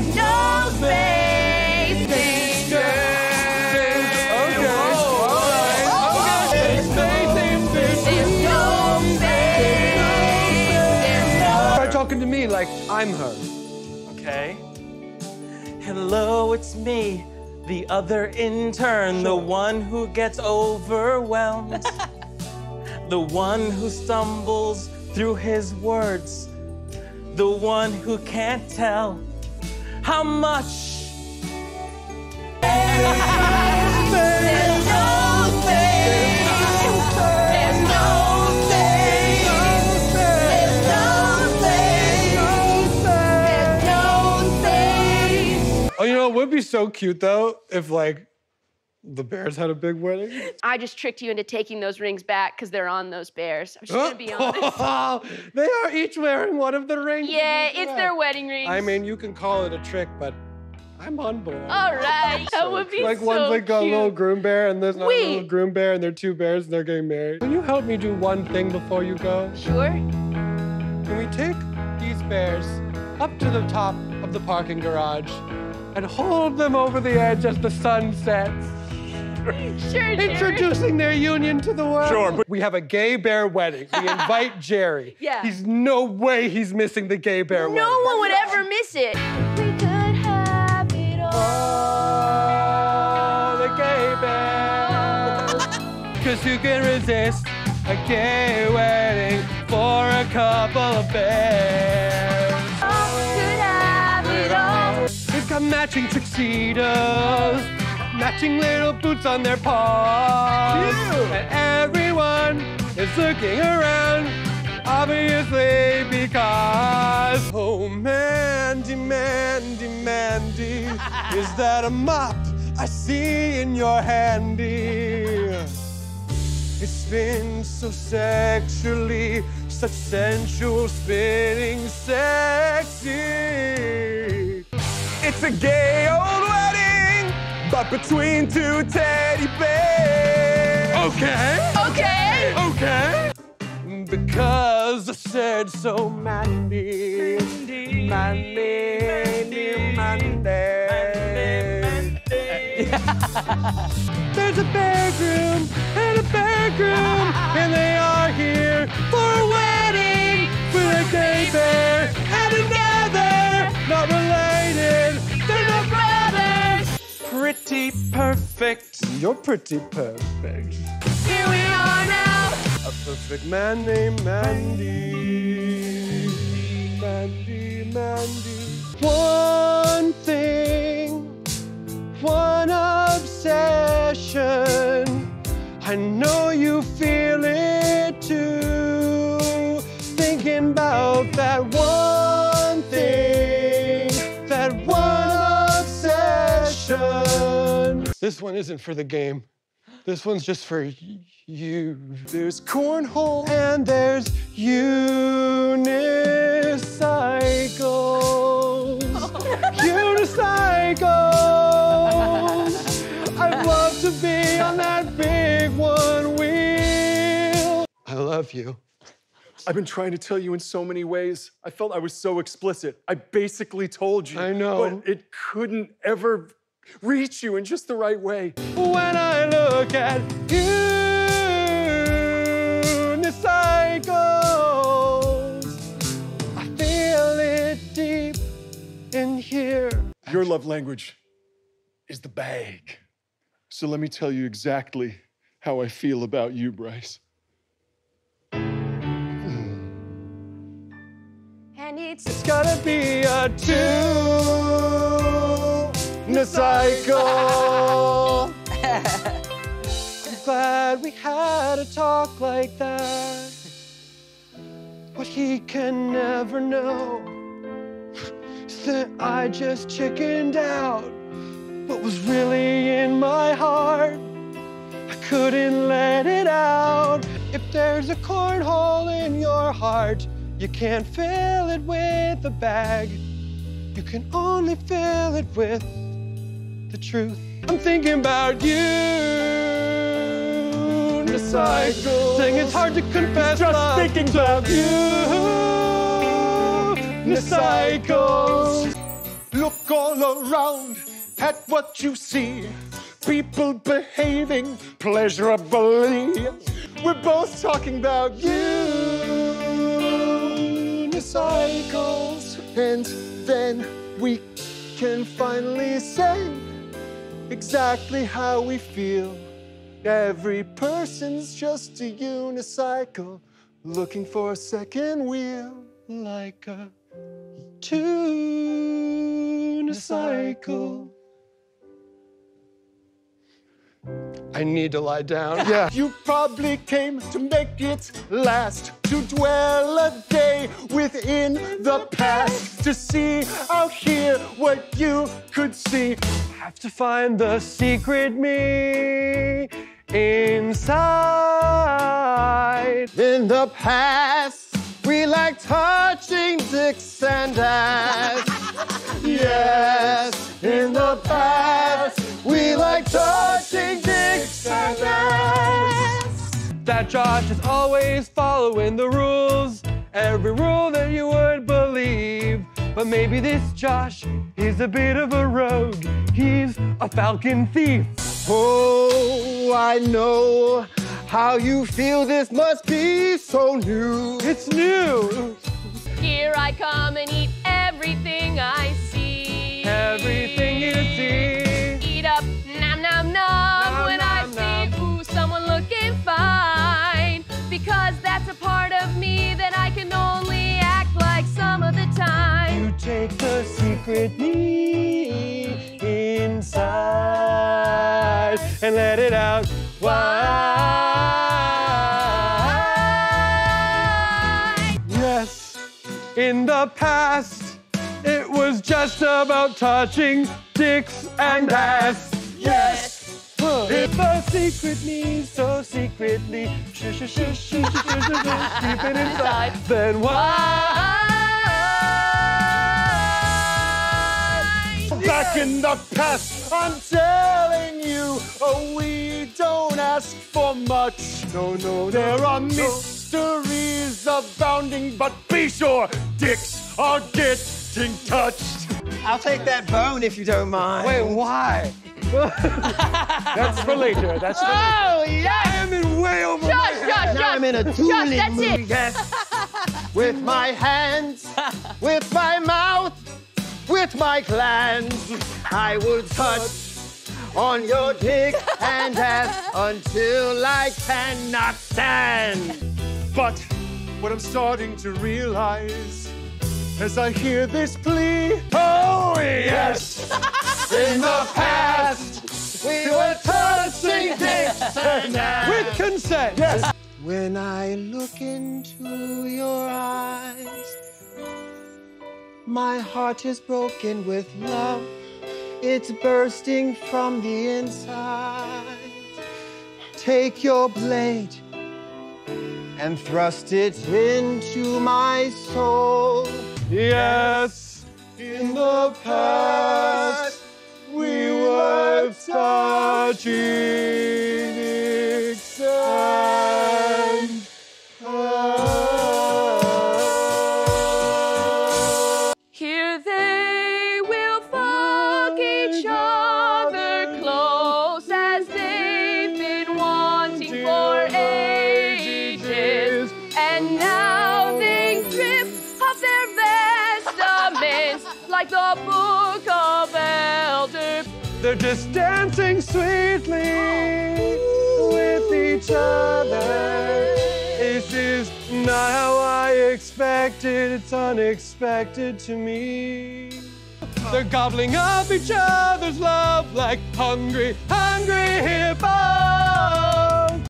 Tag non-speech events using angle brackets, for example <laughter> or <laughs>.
There's no space. There's no space. There's no Try talking to me like I'm her. Okay. Hello, it's me, the other intern, the one who gets overwhelmed, <laughs> the one who stumbles through his words, the one who can't tell how much. Oh, you know, it would be so cute though if like the Bears had a big wedding. I just tricked you into taking those rings back because they're on those bears. I'm just gonna be <laughs> honest. <laughs> they are each wearing one of the rings. Yeah, it's their wedding rings. I mean, you can call it a trick, but I'm on board. All right, that would be like so one's like a little groom bear, and there's not a little groom bear, and they're two bears, and they're getting married. Can you help me do one thing before you go? Sure. Can we take these bears up to the top of the parking garage and hold them over the edge as the sun sets? <laughs> Sure, Introducing their union to the world. Sure, but- We have a gay bear wedding. We <laughs> invite Jerry. Yeah. He's no way he's missing the gay bear No wedding. No one would ever miss it. We could have it Oh, the gay bear. <laughs> Cause who can resist a gay wedding for a couple of bears? Could have it all. They've got matching tuxedos, matching little boots on their paws. And everyone is looking around, obviously because. Oh, Mandy, Mandy, Mandy, is that a mop I see in your handy? It spins so sexually, such sensual spinning sexy. It's a gay old wedding, but between two teddy bears. Okay, Okay. okay. Because I said so, Mandy. Mandy, Mandy, There's a bear groom and a bear groom, Pretty perfect. You're pretty perfect. Here we are now. A perfect man named Mandy. Mandy, Mandy. One thing, one obsession. I know This one isn't for the game. This one's just for you. There's cornhole and there's unicycles. <laughs> unicycles. I'd love to be on that big one wheel. I love you. I've been trying to tell you in so many ways. I felt I was so explicit. I basically told you. I know. But it couldn't ever reach you in just the right way. When I look at you, unicycles, I feel it deep in here. Your love language is the bag. So let me tell you exactly how I feel about you, Bryce. And it's It's gotta be a two-cycle. I'm <laughs> glad we had a talk like that. What he can never know is that I just chickened out. What was really in my heart, I couldn't let it out. If there's a cornhole in your heart, you can't fill it with a bag. You can only fill it with the truth. I'm thinking about you. Unicycle. Saying it's hard to confess. Just love thinking about you. Look Look all around at what you see. People behaving pleasurably. We're both talking about you. unicycles. And then we can finally say exactly how we feel. Every person's just a unicycle looking for a second wheel like a unicycle. I need to lie down. <laughs> Yeah. You probably came to make it last, to dwell a day within the past, to see out here what you could see. Have to find the secret me inside. In the past, we like touching dicks and ass. yes, in the past, we like touching dicks and ass. That Josh is always following the rules, every rule that you would believe. But maybe this Josh is a bit of a rogue. He's a falcon thief. Oh, I know how you feel. This must be so new. It's new. Secret me inside and let it out. Why? Yes, in the past, it was just about touching dicks and ass. Yes. If the secret me so secretly, shush, shush, shush, shush, shush, shush, keep it inside, then why? Back in the past, I'm telling you, oh, we don't ask for much. No, no, there are mysteries abounding, but be sure dicks are getting touched. I'll take that bone if you don't mind. Wait, why? <laughs> That's for later. That's for later. Oh, yes! I am in way over my Josh, head. Josh, Josh! Now I'm in a Josh, dueling that's movie. it! <laughs> Yes. with my hands, with my mouth, with my glands, I will touch on your dick and ass until I cannot stand. But what I'm starting to realize as I hear this plea, oh yes, In the past, we were touching dicks and ass. With consent. yes. When I look into your eyes, my heart is broken with love. It's bursting from the inside. Take your blade and thrust it into my soul. Yes, in the past, we were touching just dancing sweetly with each other. This is not how I expected. It's unexpected to me. They're gobbling up each other's love like hungry, hungry hippos.